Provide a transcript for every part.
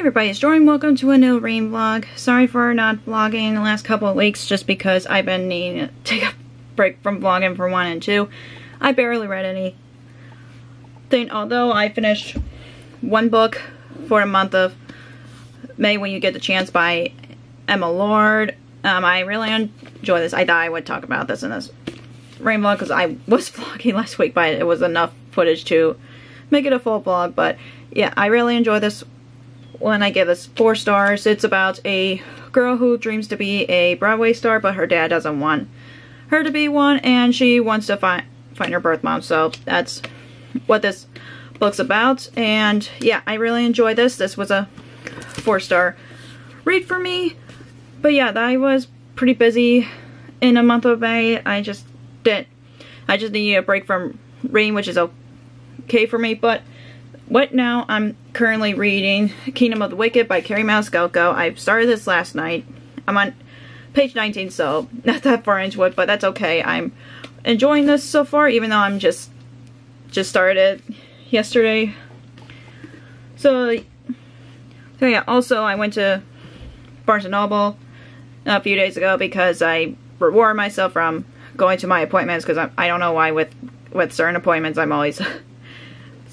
everybody, it's Jordan. Welcome to a new rain vlog. Sorry for not vlogging the last couple of weeks just because I've been needing to take a break from vlogging for one and two. I barely read anything, although I finished one book for a month of May When You Get the Chance by Emma Lord. Um, I really enjoy this. I thought I would talk about this in this rain vlog because I was vlogging last week, but it was enough footage to make it a full vlog. But yeah, I really enjoy this one. I give this four stars. It's about a girl who dreams to be a Broadway star, but her dad doesn't want her to be one, and she wants to find find her birth mom. So that's what this book's about. And yeah, I really enjoyed this. This was a four star read for me. But yeah, I was pretty busy in a month of May. I just didn't. I just needed a break from reading, which is okay for me. But what now? I'm currently reading Kingdom of the Wicked by Kerri Maniscalco. I started this last night. I'm on page 19, so not that far into it, but that's okay. I'm enjoying this so far, even though I'm just just started yesterday. So, so yeah, also I went to Barnes & Noble a few days ago because I reward myself from going to my appointments because I don't know why with, with certain appointments I'm always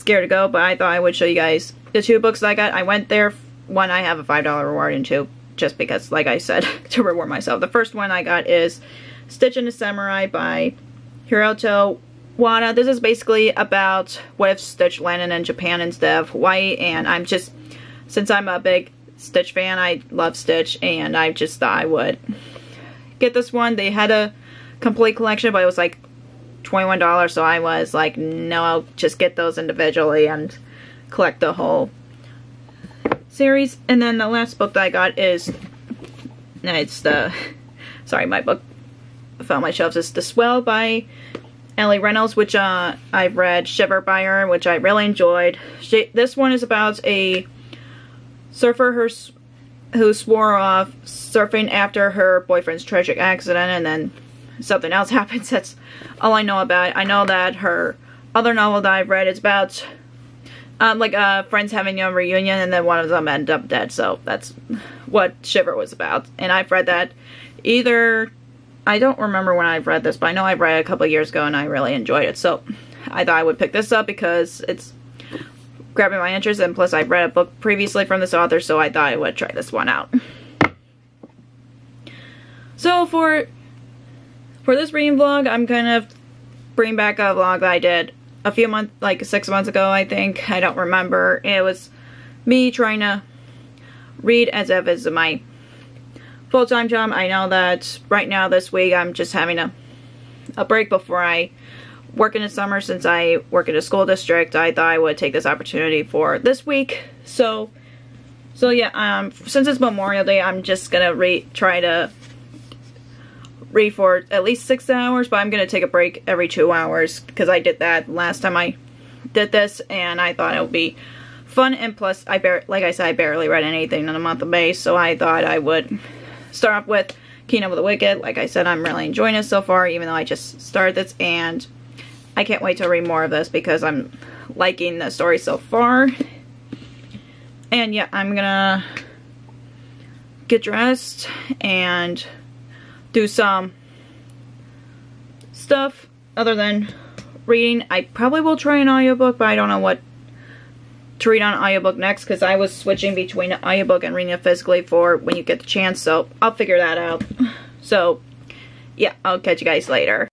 scared to go, but I thought I would show you guys the two books I got. I went there, one I have a $5 reward and two just because, like I said, to reward myself. The first one I got is Stitch and the Samurai by Hiroto Wada. This is basically about what if Stitch landed in Japan instead of Hawaii, and I'm just, since I'm a big Stitch fan, I love Stitch, and I just thought I would get this one. They had a complete collection, but it was like $21, so I was like, no, I'll just get those individually and collect the whole series. And then the last book that I got is, it's the, sorry, my book on my shelves, is The Swell by Allie Reynolds, which uh, I've read Shiver by her, which I really enjoyed. She, this one is about a surfer who swore off surfing after her boyfriend's tragic accident and then something else happens. That's all I know about it. I know that her other novel that I've read is about um, like uh, friends having a reunion and then one of them ended up dead. So that's what Shiver was about. And I've read that either, I don't remember when I've read this, but I know I've read it a couple years ago and I really enjoyed it. So I thought I would pick this up because it's grabbing my interest and plus I've read a book previously from this author so I thought I would try this one out. So for for this reading vlog, I'm kind of bringing back a vlog that I did a few months, like six months ago, I think. I don't remember. It was me trying to read as if it's my full-time job. I know that right now this week I'm just having a, a break before I work in the summer since I work in a school district. I thought I would take this opportunity for this week. So, so yeah, um, since it's Memorial Day, I'm just gonna try to read for at least six hours, but I'm going to take a break every two hours because I did that last time I did this and I thought it would be fun and plus I bar like I said I barely read anything in the month of May so I thought I would start off with Kingdom of the Wicked. Like I said I'm really enjoying it so far even though I just started this and I can't wait to read more of this because I'm liking the story so far. And yeah I'm gonna get dressed and do some stuff other than reading. I probably will try an audiobook, but I don't know what to read on audiobook next because I was switching between audiobook and reading it physically for when you get the chance, so I'll figure that out. So, yeah, I'll catch you guys later.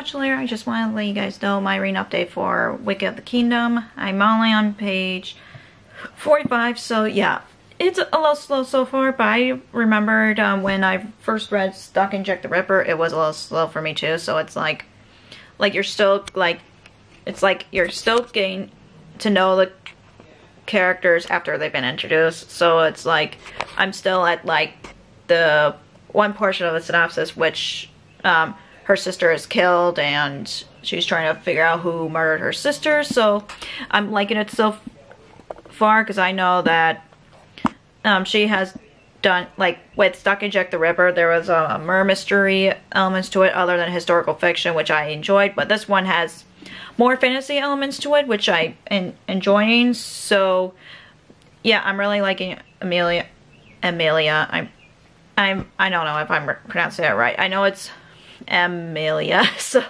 It's I just want to let you guys know my reading update for Wicked of the Kingdom. I'm only on page 45, so yeah, it's a little slow so far, but I remembered um, when I first read Stalking Jack the Ripper, it was a little slow for me too, so it's like, like you're still, like, it's like you're still getting to know the characters after they've been introduced. So it's like I'm still at like the one portion of the synopsis which um, her sister is killed and she's trying to figure out who murdered her sister. So I'm liking it so far because I know that um, she has done like with Stalking Jack the Ripper there was a, a murder mystery elements to it other than historical fiction which I enjoyed but this one has more fantasy elements to it which I am enjoying. So yeah I'm really liking Amelia Amelia. I'm I'm I don't know if I'm pronouncing it right. I know it's Amelia so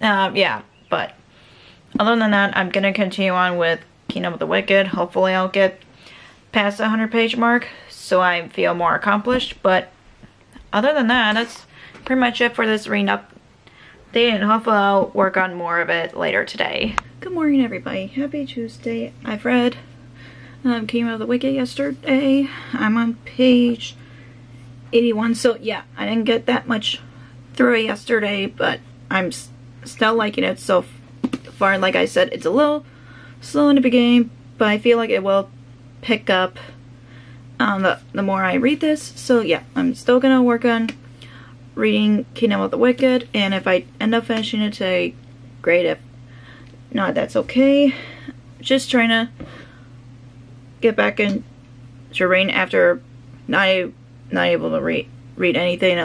um, yeah but other than that I'm gonna continue on with Kingdom of the Wicked hopefully I'll get past the 100 page mark so I feel more accomplished. But other than that, that's pretty much it for this reading update and hopefully I'll work on more of it later today. Good morning everybody. Happy Tuesday. I've read um, Out of the Wicked yesterday. I'm on page 81. So yeah, I didn't get that much through yesterday, but I'm still liking it so far. Like I said, it's a little slow in the beginning, but I feel like it will pick up um, the, the more I read this. So yeah, I'm still gonna work on reading Kingdom of the Wicked, and if I end up finishing it today, great. If not, that's okay. Just trying to get back in terrain after not, not able to read, read anything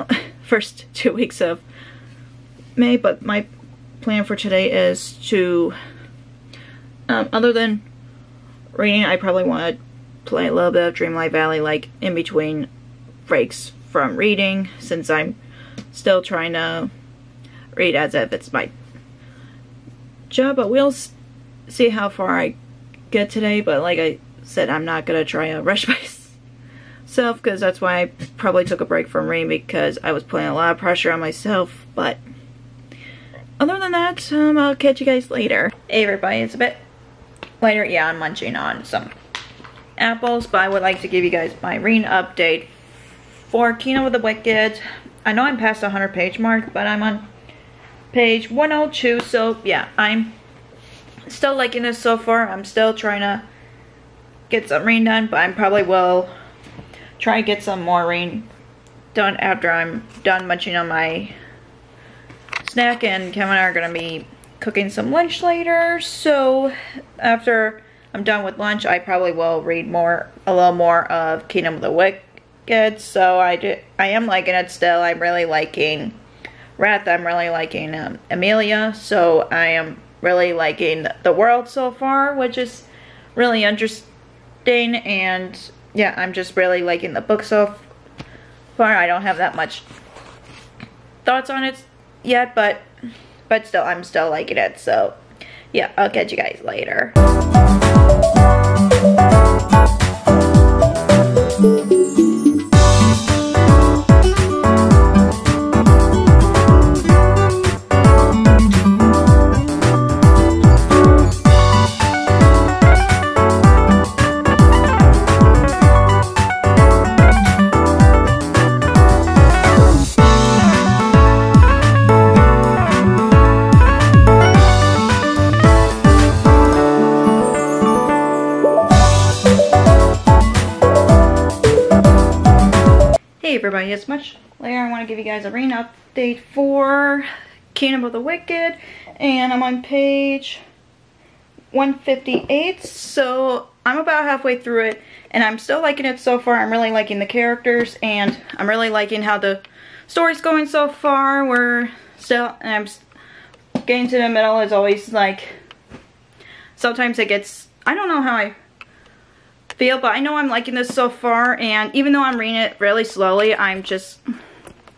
first two weeks of May, but my plan for today is to, um, other than reading, I probably want to play a little bit of Dreamlight Valley like in between breaks from reading since I'm still trying to read as if it's my job but we'll see how far I get today but like I said I'm not gonna try to rush myself because that's why I probably took a break from reading because I was putting a lot of pressure on myself but other than that um, I'll catch you guys later hey everybody it's a bit later yeah I'm munching on some apples, but I would like to give you guys my reading update for Kingdom of the Wicked. I know I'm past the 100 page mark, but I'm on page 102, so yeah, I'm still liking this so far. I'm still trying to get some reading done, but I am probably will try and get some more reading done after I'm done munching on my snack, and Kevin and I are going to be cooking some lunch later, so after I'm done with lunch, I probably will read more, a little more of Kingdom of the Wicked. So I do, I am liking it still. I'm really liking Wrath. I'm really liking um, Amelia. So I am really liking the world so far, which is really interesting. And yeah, I'm just really liking the book so far. I don't have that much thoughts on it yet, but but still, I'm still liking it. So yeah, I'll catch you guys later. Everybody, it's much later. I want to give you guys a reading update for Kingdom of the Wicked. And I'm on page 158. So I'm about halfway through it. And I'm still liking it so far. I'm really liking the characters. And I'm really liking how the story's going so far. We're still, and I'm getting to the middle is always like, sometimes it gets, I don't know how I feel, but I know I'm liking this so far, and even though I'm reading it really slowly, I'm just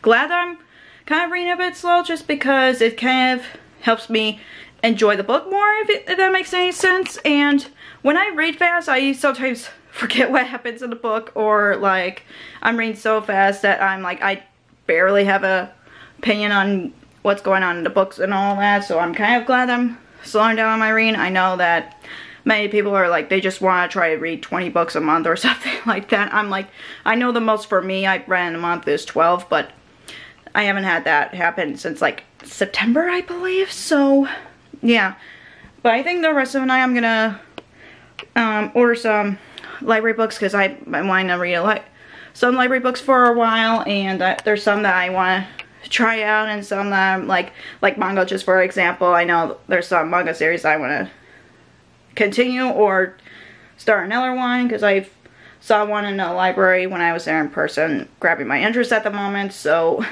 glad that I'm kind of reading a bit slow, just because it kind of helps me enjoy the book more, if, it, if that makes any sense, and when I read fast, I sometimes forget what happens in the book, or like, I'm reading so fast that I'm like, I barely have a opinion on what's going on in the books and all that, so I'm kind of glad I'm slowing down on my reading. I know that many people are like, they just want to try to read 20 books a month or something like that. I'm like, I know the most for me I read in a month is 12, but I haven't had that happen since like September, I believe. So, yeah. But I think the rest of the night I'm going to um, order some library books because I've been wanting to read a lot, some library books for a while, and uh, there's some that I want to try out, and some that I'm like, like manga, just for example. I know there's some manga series I want to continue or start another one because I've saw one in the library when I was there in person, grabbing my interest at the moment. So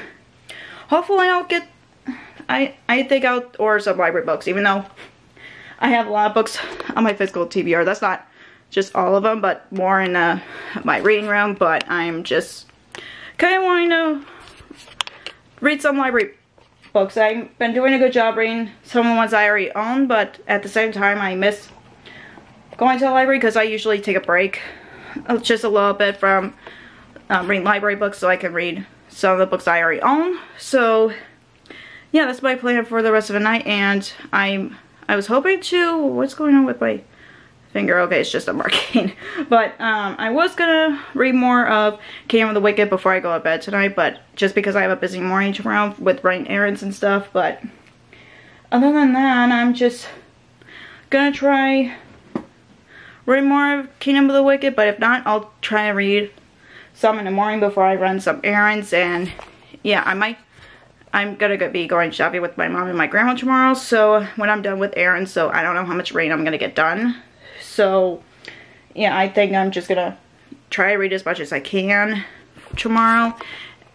hopefully I'll get. I I think I'll order some library books, even though I have a lot of books on my physical TBR. That's not just all of them, but more in uh, my reading room. But I'm just kind of wanting to read some library books. I've been doing a good job reading some of the ones I already own, but at the same time I miss going to the library because I usually take a break uh, just a little bit from um, reading library books so I can read some of the books I already own. So yeah, that's my plan for the rest of the night and I'm I was hoping to what's going on with my finger. Okay, it's just a marking. but um, I was gonna read more of Kingdom of the Wicked before I go to bed tonight, but just because I have a busy morning tomorrow with running errands and stuff, but other than that, I'm just gonna try read more of Kingdom of the Wicked, but if not, I'll try to read some in the morning before I run some errands, and yeah, I might, I'm gonna be going shopping with my mom and my grandma tomorrow, so when I'm done with errands, so I don't know how much rain I'm gonna get done, so yeah, I think I'm just gonna try to read as much as I can tomorrow,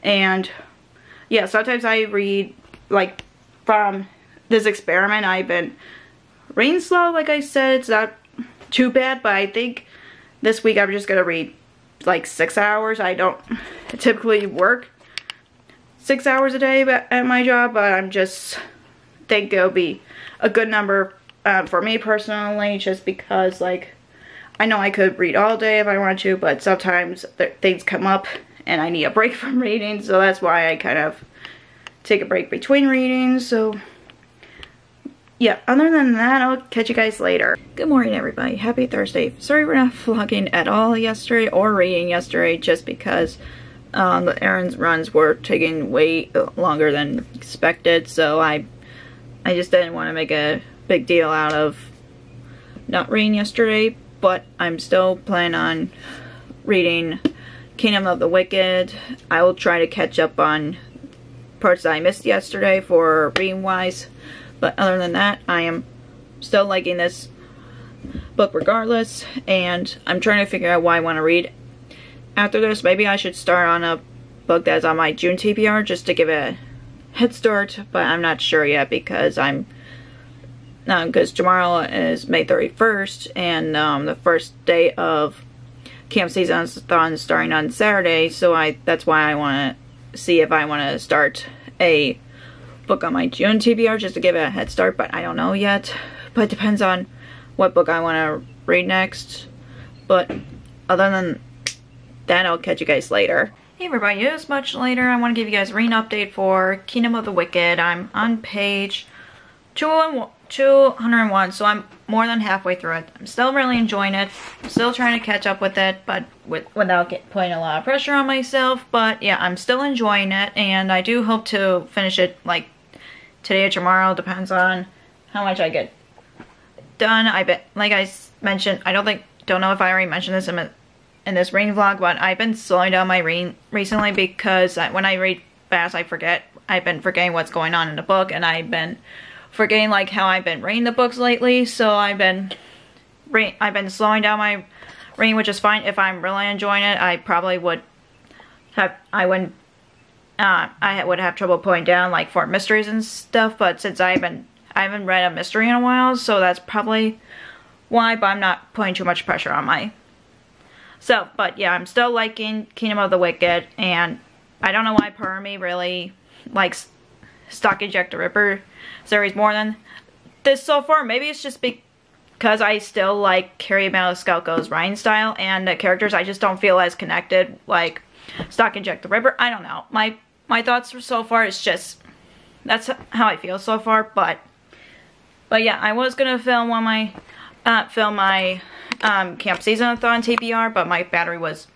and yeah, sometimes I read, like, from this experiment, I've been reading slow, like I said, it's not too bad, but I think this week I'm just going to read like six hours. I don't typically work six hours a day at my job, but I'm just think it'll be a good number uh, for me personally, just because like I know I could read all day if I want to, but sometimes things come up and I need a break from reading, so that's why I kind of take a break between readings. So yeah, other than that, I'll catch you guys later. Good morning, everybody. Happy Thursday. Sorry we're not vlogging at all yesterday or reading yesterday just because um, the errands runs were taking way longer than expected. So I, I just didn't want to make a big deal out of not reading yesterday. But I'm still planning on reading Kingdom of the Wicked. I will try to catch up on parts that I missed yesterday for reading wise. But other than that, I am still liking this book regardless. And I'm trying to figure out why I want to read after this. Maybe I should start on a book that's on my June TBR just to give it a head start. But I'm not sure yet because I'm because um, tomorrow is May 31st and um, the first day of camp season is starting on Saturday so I that's why I want to see if I want to start a book on my June TBR just to give it a head start, but I don't know yet. But depends on what book I want to read next. But other than that, I'll catch you guys later. Hey everybody, it is much later. I want to give you guys a reading update for Kingdom of the Wicked. I'm on page 201, so I'm more than halfway through it. I'm still really enjoying it. I'm still trying to catch up with it, but with, without get, putting a lot of pressure on myself. But yeah, I'm still enjoying it, and I do hope to finish it like today or tomorrow. Depends on how much I get done. I bet, like I mentioned, I don't think, don't know if I already mentioned this in, in this reading vlog, but I've been slowing down my reading recently because when I read fast, I forget. I've been forgetting what's going on in the book, and I've been forgetting like how I've been reading the books lately. So I've been, I've been slowing down my reading, which is fine. If I'm really enjoying it, I probably would have, I wouldn't uh, I would have trouble putting down like for mysteries and stuff, but since I haven't I haven't read a mystery in a while, so that's probably why, but I'm not putting too much pressure on my so, but yeah, I'm still liking Kingdom of the Wicked, and I don't know why me really likes Stalking Jack the Ripper series more than this so far. Maybe it's just because I still like Kerri Maniscalco's writing style, and the characters I just don't feel as connected, like Stalking Jack the Ripper. I don't know. My my thoughts so far is just that's how I feel so far. But but yeah, I was gonna film on my uh, film my um, camp season-a-thon TBR, but my battery was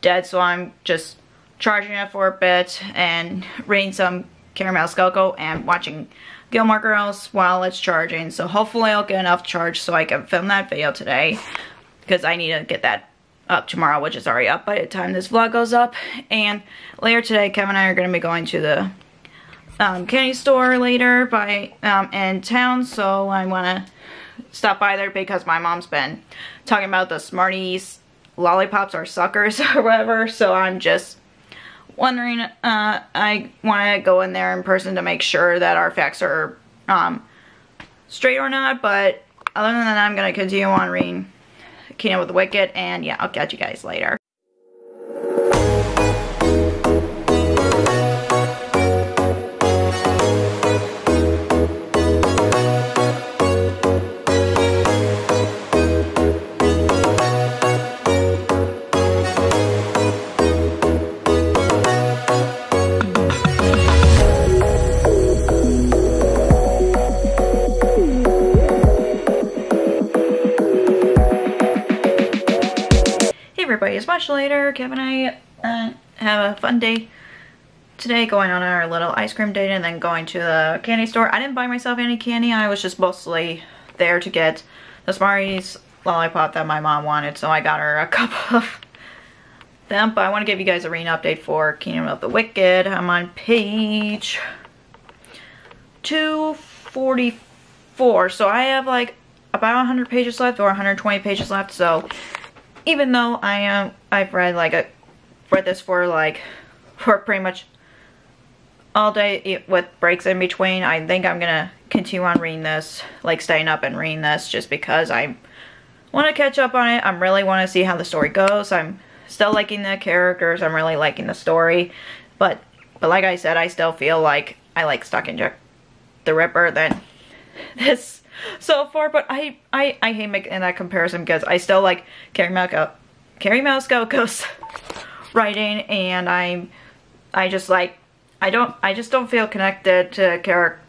dead, so I'm just charging it for a bit and reading some Kerri Maniscalco and watching Gilmore Girls while it's charging. So hopefully I'll get enough charge so I can film that video today. because I need to get that up tomorrow, which is already up by the time this vlog goes up. And later today, Kevin and I are going to be going to the um, candy store later by um, in town, so I want to stop by there because my mom's been talking about the Smarties lollipops are suckers or whatever, so I'm just wondering, uh, I want to go in there in person to make sure that our facts are um, straight or not, but other than that, I'm going to continue on reading Kingdom with the Wicked, and yeah, I'll catch you guys later. Later. Kevin and I uh, have a fun day today going on our little ice cream date and then going to the candy store. I didn't buy myself any candy. I was just mostly there to get the Smarties lollipop that my mom wanted. So I got her a couple of them. But I want to give you guys a reading update for Kingdom of the Wicked. I'm on page 244. So I have like about 100 pages left or 120 pages left. So even though I am, I've read like a, read this for like, for pretty much all day with breaks in between, I think I'm gonna continue on reading this, like staying up and reading this just because I want to catch up on it. I'm really want to see how the story goes. I'm still liking the characters. I'm really liking the story. But, but like I said, I still feel like I like Stalking Jack the Ripper than this so far, but I, I, I hate making that comparison because I still like Carrie Malco, Carrie Mousecoco's writing and I'm, I just like, I don't, I just don't feel connected to character,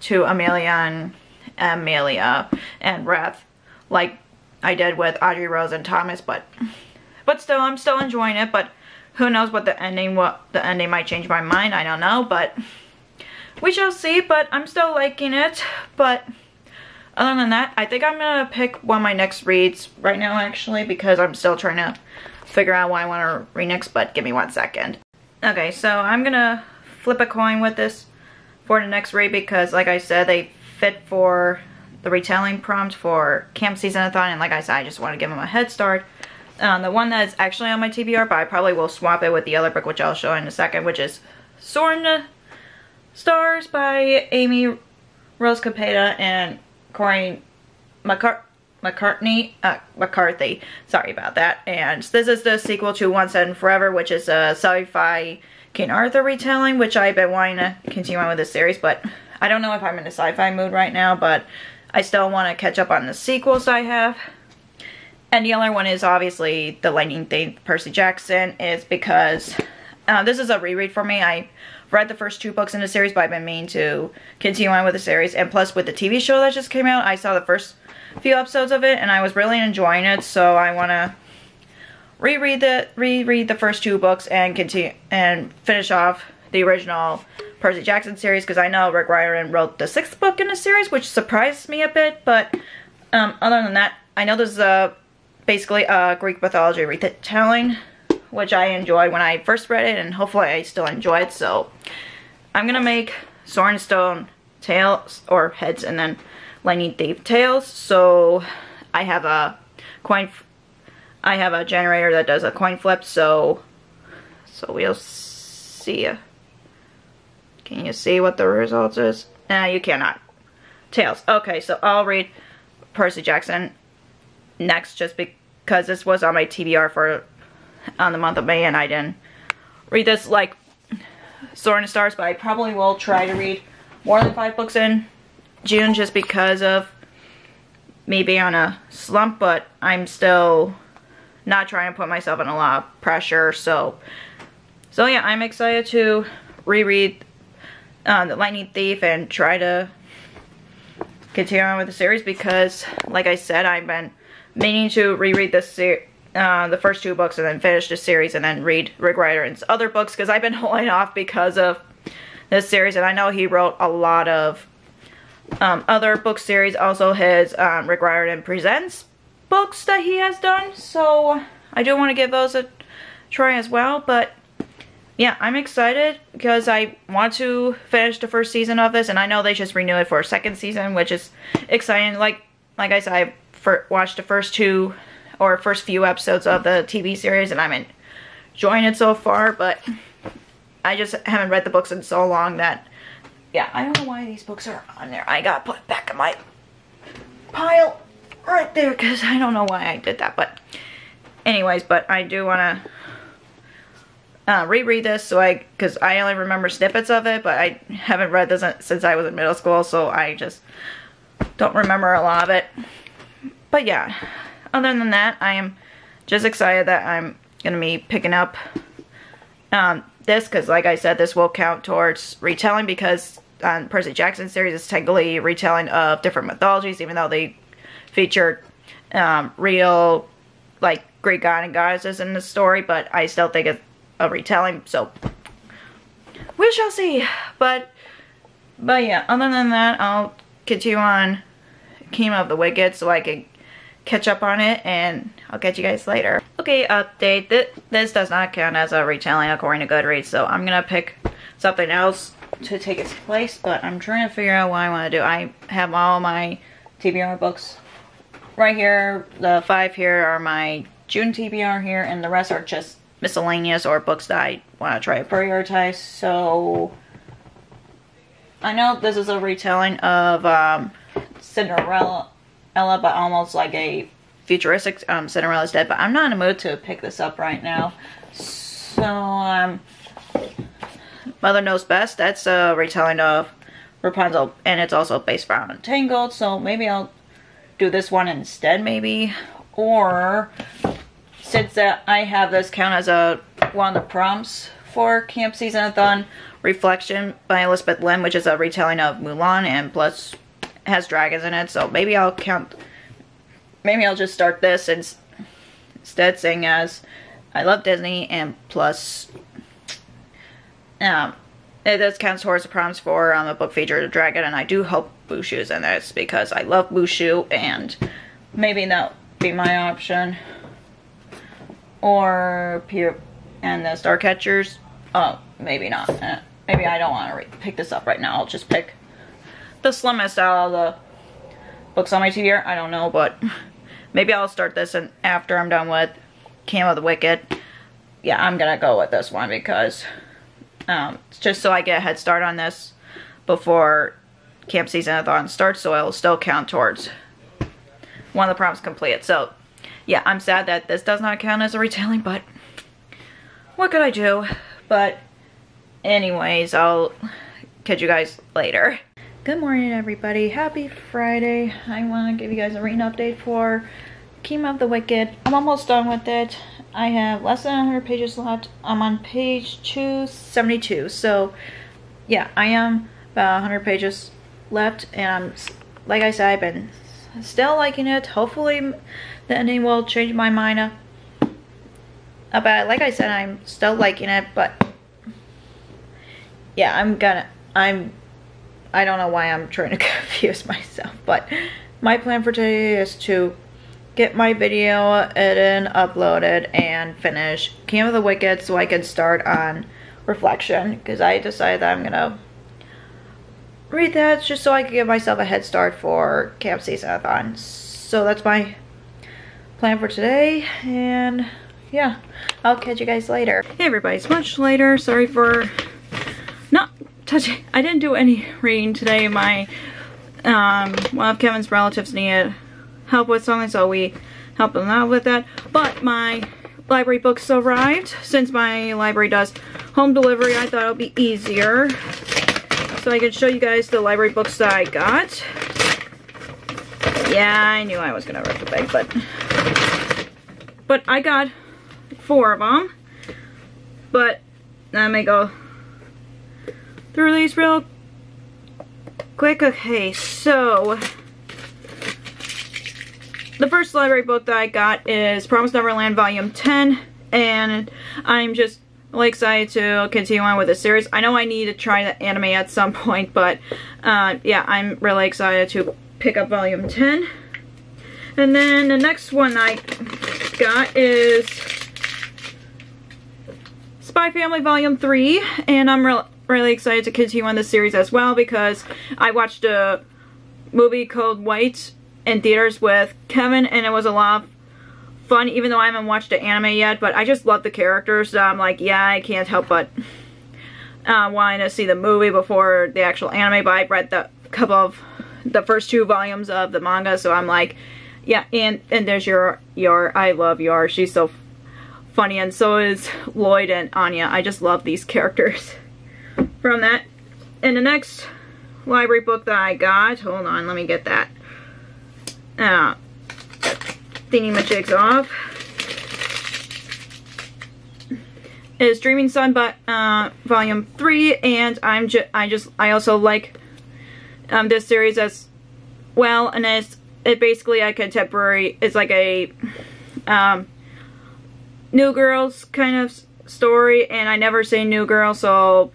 to Amelia and Amelia and Wrath like I did with Audrey Rose and Thomas, but, but still, I'm still enjoying it, but who knows what the ending, what the ending might change my mind, I don't know, but we shall see, but I'm still liking it, but other than that, I think I'm going to pick one of my next reads right now, actually, because I'm still trying to figure out why I want to next, but give me one second. Okay, so I'm going to flip a coin with this for the next read because, like I said, they fit for the retelling prompt for Camp Season-a-thon, and like I said, I just want to give them a head start. Um, the one that's actually on my TBR, but I probably will swap it with the other book, which I'll show in a second, which is Soaring Stars by Amy Rose Capetta and Cori McCart McCartney, uh, McCarthy, sorry about that. And this is the sequel to Once and Forever, which is a sci-fi King Arthur retelling, which I've been wanting to continue on with this series, but I don't know if I'm in a sci-fi mood right now, but I still want to catch up on the sequels I have. And the other one is obviously The Lightning Thief, Percy Jackson, is because uh, this is a reread for me. I read the first two books in the series, but I've been meaning to continue on with the series. And plus, with the TV show that just came out, I saw the first few episodes of it, and I was really enjoying it. So I want to reread the reread the first two books and continue and finish off the original Percy Jackson series because I know Rick Riordan wrote the sixth book in the series, which surprised me a bit. But um, other than that, I know this is a basically a Greek mythology retelling which I enjoyed when I first read it, and hopefully I still enjoy it. So I'm gonna make Sword and Stone tails or heads, and then Lightning Thief tails. So I have a coin. I have a generator that does a coin flip. So so we'll see. Can you see what the results is? Nah, you cannot. Tails. Okay, so I'll read Percy Jackson next just because this was on my TBR for on the month of May and I didn't read this like Soaring Stars, but I probably will try to read more than five books in June just because of being on a slump, but I'm still not trying to put myself in a lot of pressure, so so yeah, I'm excited to reread uh, The Lightning Thief and try to continue on with the series because, like I said, I've been meaning to reread this series uh, the first two books and then finish the series and then read Rick Riordan's other books because I've been holding off because of this series and I know he wrote a lot of um, other book series, also his um, Rick Riordan Presents books that he has done. So I do want to give those a try as well. But yeah, I'm excited because I want to finish the first season of this. And I know they just renewed it for a second season, which is exciting. Like, like I said, I watched the first two or first few episodes of the TV series and I'm enjoying it so far. But I just haven't read the books in so long that, yeah, I don't know why these books are on there. I got put back in my pile right there because I don't know why I did that. But anyways, but I do want to uh, reread this so I, because I only remember snippets of it, but I haven't read this since I was in middle school, so I just don't remember a lot of it. But yeah, other than that, I am just excited that I'm going to be picking up um, this, because like I said, this will count towards retelling, because on Percy Jackson series, it's technically retelling of different mythologies, even though they featured um, real, like, Greek god and goddesses in the story, but I still think it's a retelling, so we shall see. But, but yeah, other than that, I'll continue on Kingdom of the Wicked so I can catch up on it and I'll catch you guys later. Okay, update. Th this does not count as a retelling according to Goodreads, so I'm gonna pick something else to take its place, but I'm trying to figure out what I want to do. I have all my TBR books right here. The five here are my June TBR here, and the rest are just miscellaneous or books that I want to try to prioritize. So I know this is a retelling of um, Cinderella, Ella, but almost like a futuristic um, Cinderella's Dead. But I'm not in a mood to pick this up right now. So um, Mother Knows Best. That's a retelling of Rapunzel, and it's also based around Tangled. So maybe I'll do this one instead, maybe. Or since uh, I have this count as a one of the prompts for Camp Season-a-thon, Reflection by Elizabeth Lim, which is a retelling of Mulan and plus has dragons in it. So maybe I'll count, maybe I'll just start this and instead saying as I love Disney and plus um, it does count towards the prompts for um, a book featured a dragon and I do hope Mushu's in this because I love Mushu and maybe that'll be my option or Peter and the Starcatchers. Oh, maybe not. Eh, maybe I don't want to pick this up right now. I'll just pick the slimmest out of the books on my TBR. I don't know, but maybe I'll start this and after I'm done with Camp of the Wicked. Yeah, I'm gonna go with this one because um, just so I get a head start on this before Camp Season-a-thon starts, so it'll still count towards one of the prompts completed. So yeah, I'm sad that this does not count as a retelling, but what could I do? But anyways, I'll catch you guys later. Good morning, everybody. Happy Friday. I want to give you guys a reading update for Kingdom of the Wicked. I'm almost done with it. I have less than 100 pages left. I'm on page 272. So, yeah, I am about 100 pages left. And I'm, like I said, I've been still liking it. Hopefully the ending will change my mind about it. Like I said, I'm still liking it, but yeah, I'm gonna, I'm, I don't know why I'm trying to confuse myself, but my plan for today is to get my video edited, uploaded, and finish Camp of the Wicked so I can start on Reflection, because I decided that I'm gonna read that just so I can give myself a head start for Camp Season-a-thon. So that's my plan for today, and yeah, I'll catch you guys later. Hey everybody, it's much later. Sorry for not touching. I didn't do any reading today. My, um, one of Kevin's relatives needed help with something, so we helped them out with that. But my library books arrived. Since my library does home delivery, I thought it would be easier so I can show you guys the library books that I got. Yeah, I knew I was gonna rip the bag, but but I got four of them. But let me go through these real quick. Okay, so the first library book that I got is Promise Neverland Volume 10, and I'm just really excited to continue on with the series. I know I need to try the anime at some point, but uh, yeah, I'm really excited to pick up volume 10. And then the next one I got is Spy Family Volume 3. And I'm re really excited to continue on this series as well because I watched a movie called White in theaters with Kevin and it was a lot of fun even though I haven't watched the anime yet. But I just love the characters. So I'm like, yeah, I can't help but uh, wanting to see the movie before the actual anime. But I read the couple of the first two volumes of the manga so I'm like, yeah, and and there's your your I love your she's so funny and so is Loid and Anya. I just love these characters from that. And the next library book that I got, hold on, let me get that. Uh, thingy majigs off. Is Dreaming Sun, but uh, volume three, and I'm just I just I also like um, this series as well, and it's it basically a contemporary. It's like a um, New Girls kind of story, and I never say New Girl, so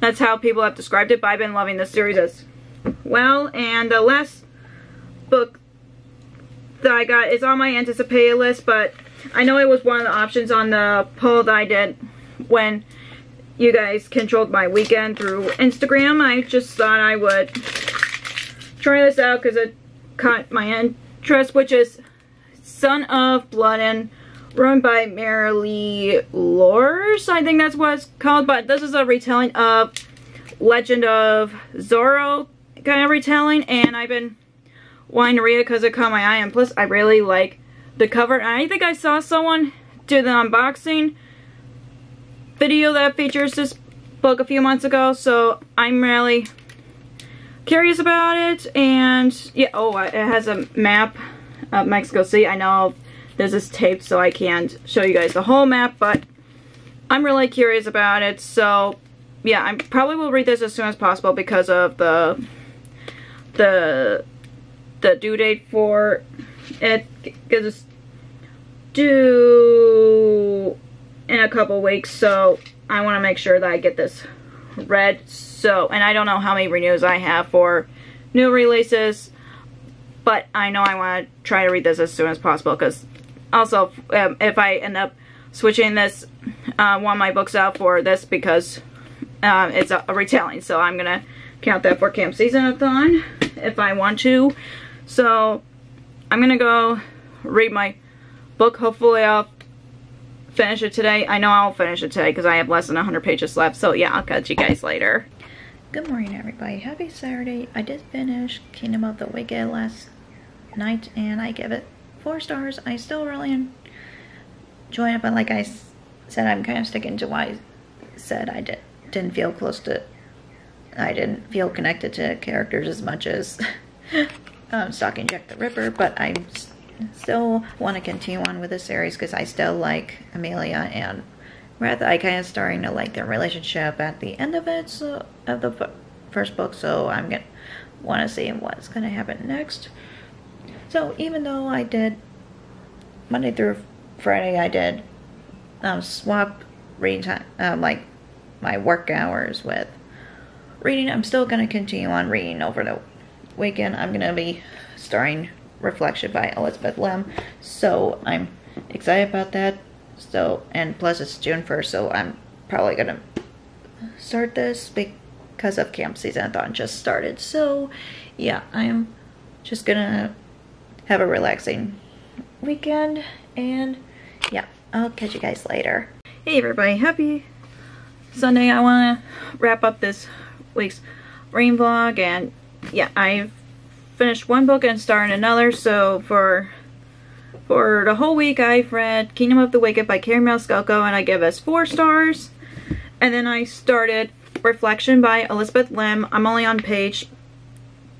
that's how people have described it, but I've been loving this series as well. And the last book that I got is on my anticipated list, but I know it was one of the options on the poll that I did when you guys controlled my weekend through Instagram. I just thought I would try this out because it caught my interest, which is Sun of Blood and Ruin by Mariely Lares. I think that's what it's called, but this is a retelling of Legend of Zorro kind of retelling, and I've been wanting to read it because it caught my eye, and plus I really like the cover. And I think I saw someone do the unboxing video that features this book a few months ago, so I'm really curious about it. And yeah, oh, it has a map of Mexico City. I know this is taped so I can't show you guys the whole map, but I'm really curious about it. So yeah, I probably will read this as soon as possible because of the the the due date for it because it's due in a couple weeks so I want to make sure that I get this read so and I don't know how many renews I have for new releases but I know I want to try to read this as soon as possible because also um, if I end up switching this uh, one of my books out for this because um, it's a, a, retelling. So I'm gonna count that for camp season-a-thon if I want to. So I'm gonna go read my book. Hopefully I'll finish it today. I know I'll finish it today because I have less than 100 pages left. So yeah I'll catch you guys later. Good morning everybody. Happy Saturday. I did finish Kingdom of the Wicked last night and I give it four stars. I still really enjoy it, but like I said, I'm kind of sticking to why I said. I did, didn't feel close to, I didn't feel connected to characters as much as um, Stalking Jack the Ripper, but I still want to continue on with the series because I still like Amelia and Red. I kind of starting to like their relationship at the end of it, so of the first book, so I'm gonna want to see what's gonna happen next. So even though I did Monday through Friday, I did um, swap reading time, um, like my work hours with reading. I'm still going to continue on reading over the weekend. I'm going to be starring Reflection by Elizabeth Lim. So I'm excited about that. So, and plus it's June 1st, so I'm probably going to start this because of camp season-a-thon just started. So yeah, I'm just going to have a relaxing weekend and yeah I'll catch you guys later. Hey everybody happy Sunday. I want to wrap up this week's rain vlog and yeah I've finished one book and started another so for for the whole week I've read Kingdom of the Wicked by Kerri Maniscalco and I give us four stars. And then I started Reflection by Elizabeth Lim. I'm only on page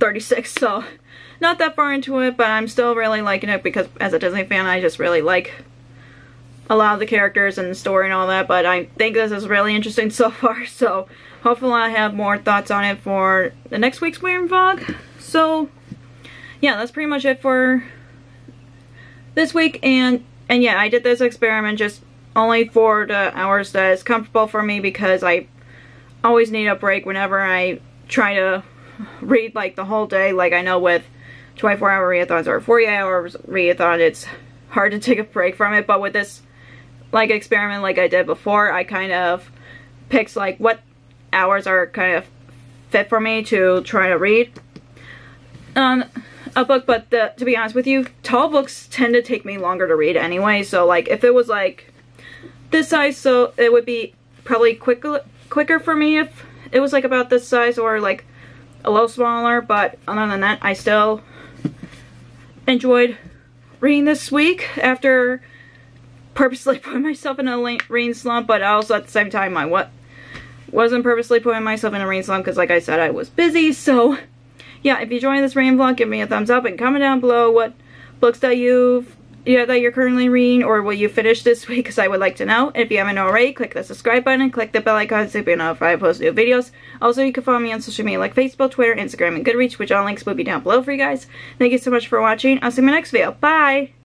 36 so not that far into it, but I'm still really liking it because as a Disney fan, I just really like a lot of the characters and the story and all that, but I think this is really interesting so far, so hopefully I have more thoughts on it for the next week's Weird Vlog. So, yeah, that's pretty much it for this week, and, and yeah, I did this experiment just only for the hours that is comfortable for me because I always need a break whenever I try to read like the whole day, like I know with 24 hour readathons or 48 hours readathon, it's hard to take a break from it. But with this like experiment like I did before, I kind of picked like what hours are kind of fit for me to try to read um, a book. But the, to be honest with you, tall books tend to take me longer to read anyway. So like if it was like this size, so it would be probably quicker quicker for me if it was like about this size or like a little smaller. But other than that, I still enjoyed reading this week after purposely putting myself in a reading slump, but also at the same time I what wasn't purposely putting myself in a reading slump because like I said I was busy. So yeah, if you enjoyed this reading vlog, give me a thumbs up and comment down below what books that you've yeah, that you're currently reading or will you finish this week because I would like to know. If you haven't already, click the subscribe button and click the bell icon so you be notified I post new videos. Also, you can follow me on social media like Facebook, Twitter, Instagram, and Goodreads, which all links will be down below for you guys. Thank you so much for watching. I'll see you in my next video. Bye!